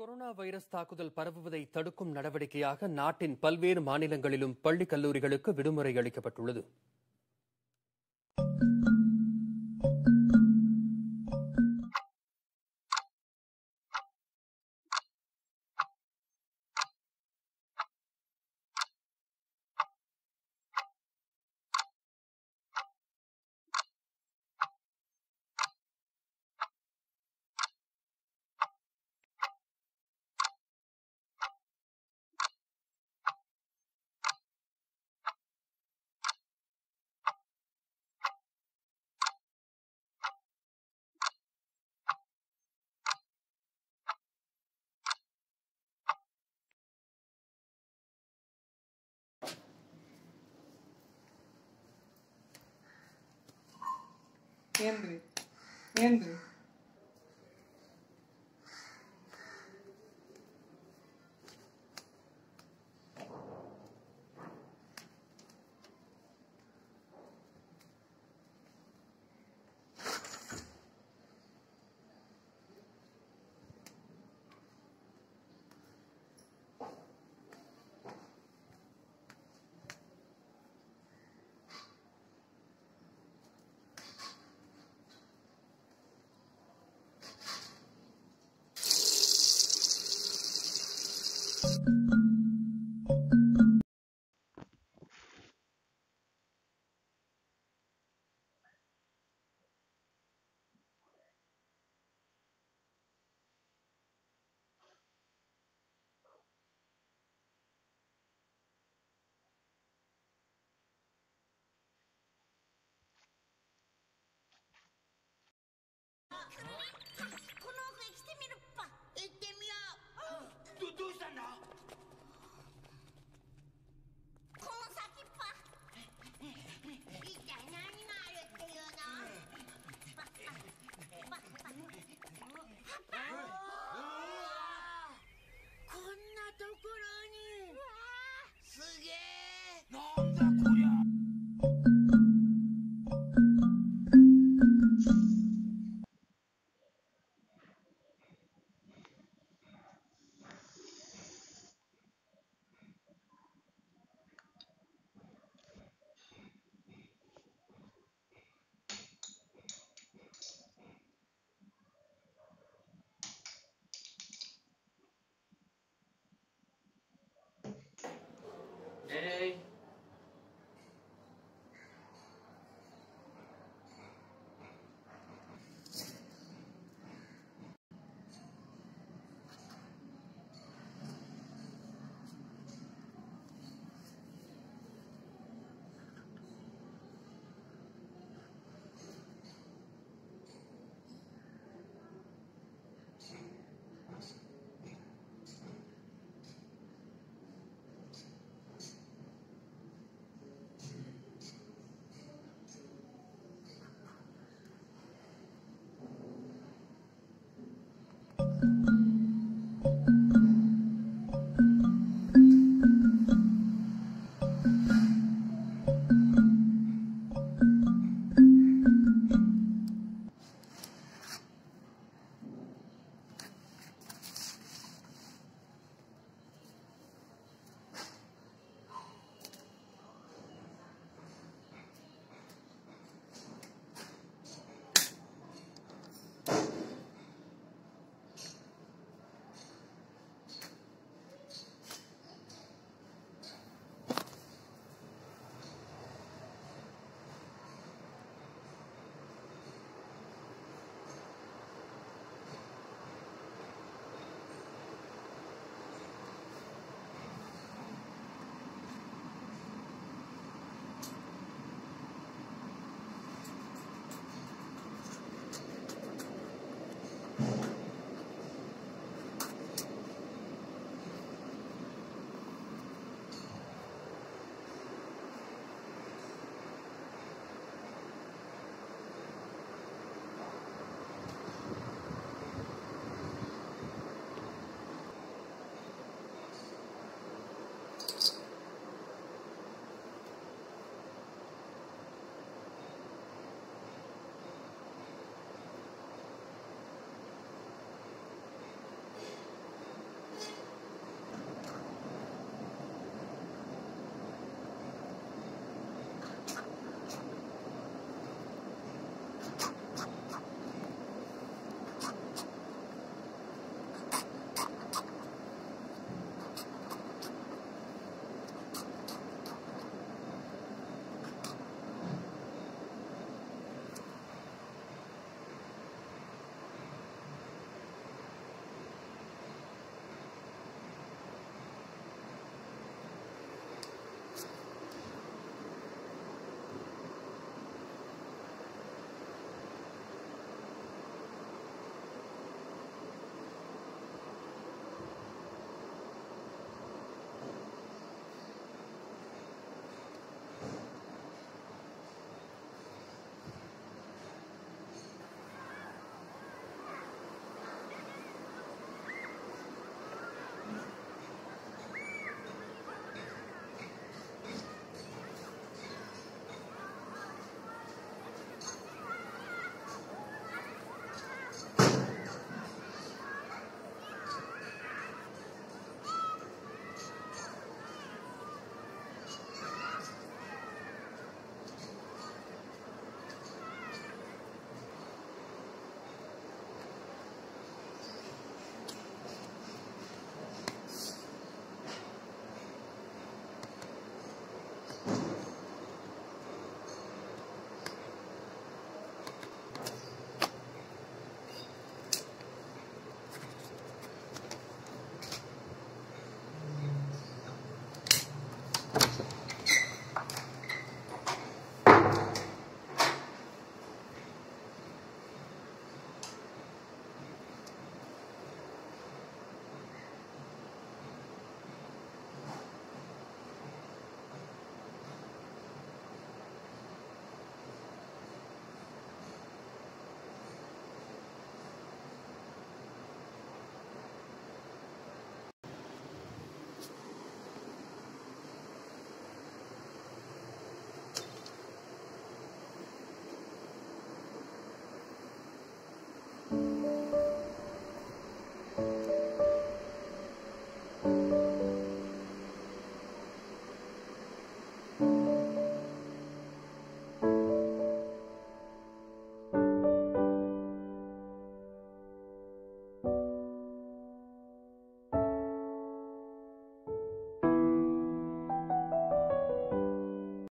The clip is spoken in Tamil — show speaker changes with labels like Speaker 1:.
Speaker 1: கொரோனா வைரஸ் தாக்குதல் பரவுவதை தடுக்கும் நடவடிக்கையாக நாட்டின் பல்வேறு மாநிலங்களிலும் பள்ளி கல்லூரிகளுக்கு விடுமுறை அளிக்கப்பட்டுள்ளது.
Speaker 2: Andrew. Andrew.